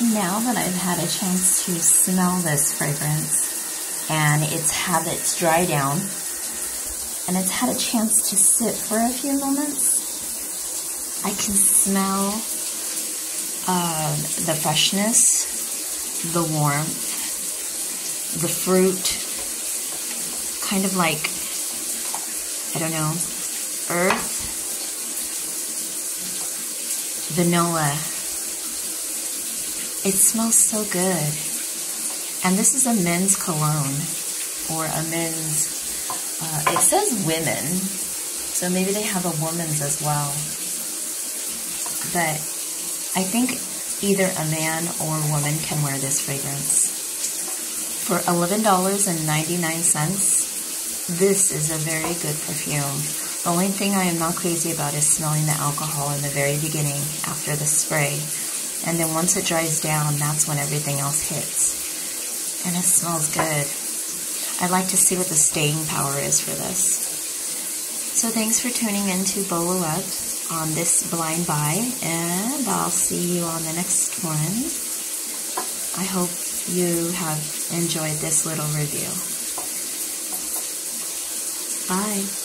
now that I've had a chance to smell this fragrance and it's had its dry down and it's had a chance to sit for a few moments, I can smell uh, the freshness, the warmth, the fruit, kind of like, I don't know, earth, vanilla it smells so good. And this is a men's cologne or a men's, uh, it says women, so maybe they have a woman's as well. But I think either a man or a woman can wear this fragrance. For $11.99, this is a very good perfume. The only thing I am not crazy about is smelling the alcohol in the very beginning after the spray. And then once it dries down, that's when everything else hits. And it smells good. I'd like to see what the staying power is for this. So thanks for tuning in to Bolo Up on this blind buy, and I'll see you on the next one. I hope you have enjoyed this little review. Bye.